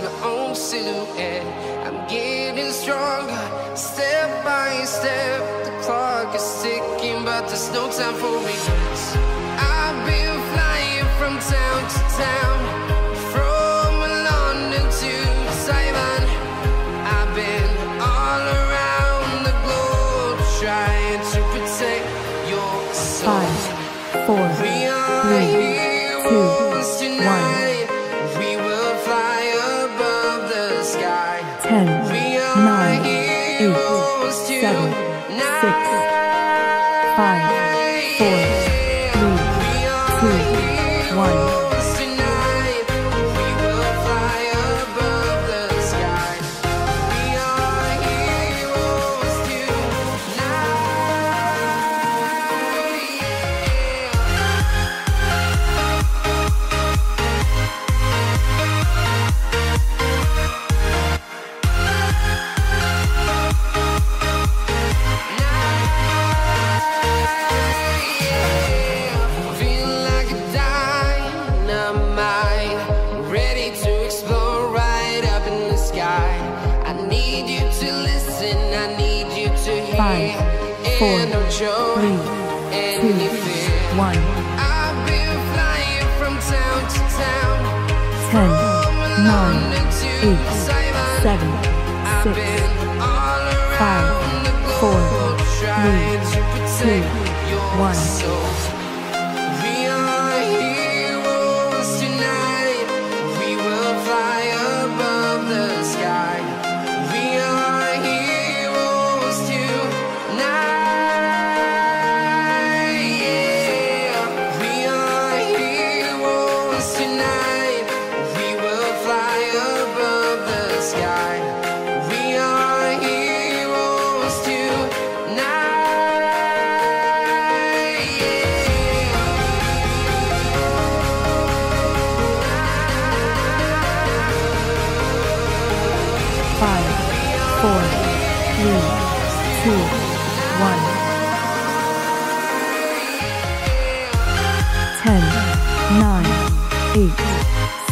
my own silhouette. I'm getting stronger, step by step. The clock is ticking, but there's no time for regrets. I've been flying from town to town, from London to Taiwan. I've been all around the globe trying to protect your soul. Five, four, three, two, tonight. Seven, six, four, and don't show three, two, one. I've been flying from town to town, Ten, nine, eight, seven, I've six, five, four, globe trying to three, your one.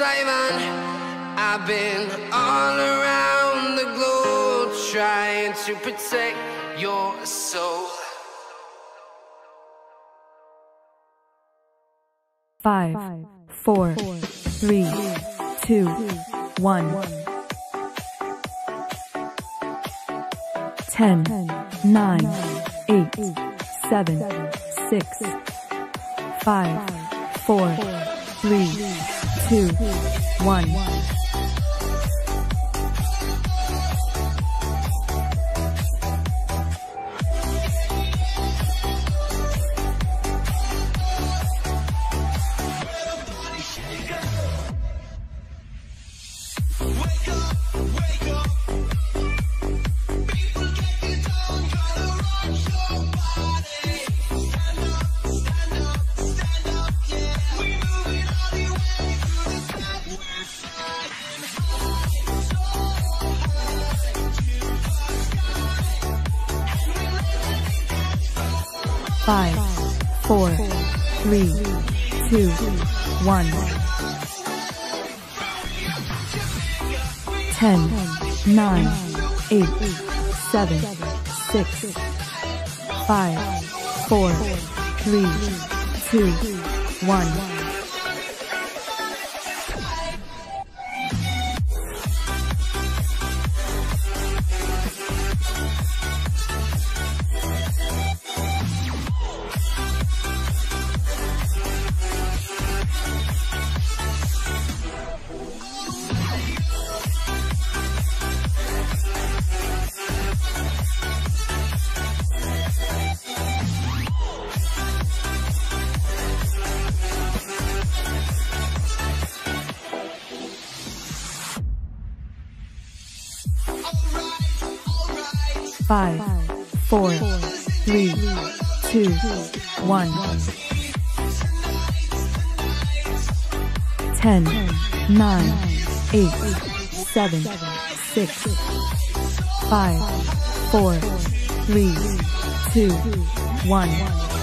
Taiwan. I've been all around the globe trying to protect your soul. Five, four, three, two, one. Ten, nine, eight, seven, six, five, four, three, two, one. Five, four, three, two, one. Ten, nine, eight, seven, six, five, four, three, two, one. Five, four, three, two, one. Ten, nine, eight, seven, six, five, four, three, two, one.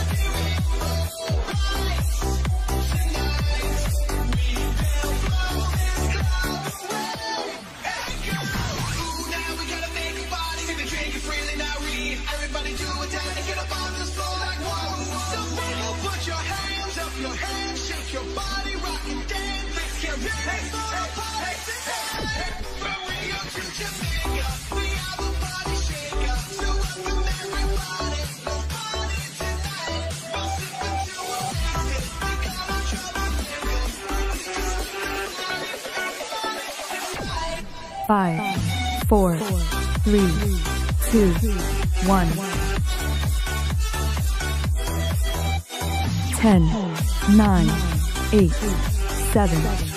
Five, four, three, two, one. Ten, nine, eight, seven,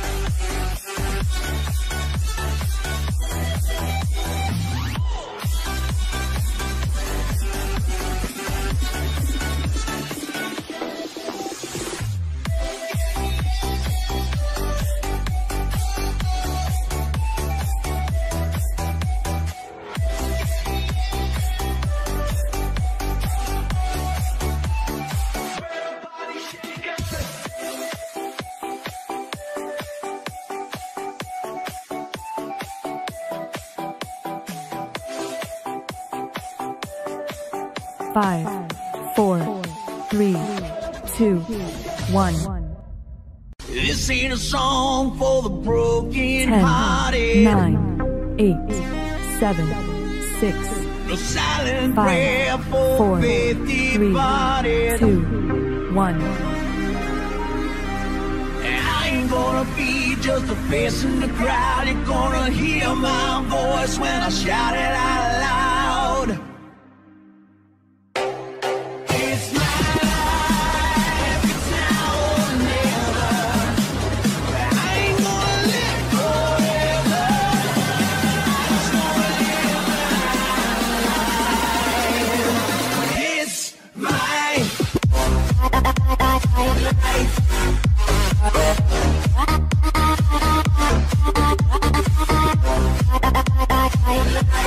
Five, four, three, two, one. This ain't a song for the broken Ten, hearted. nine, eight, seven, six, No silent prayer for four, three, two, one. And I ain't gonna be just a face in the crowd. You're gonna hear my voice when I shout it out loud.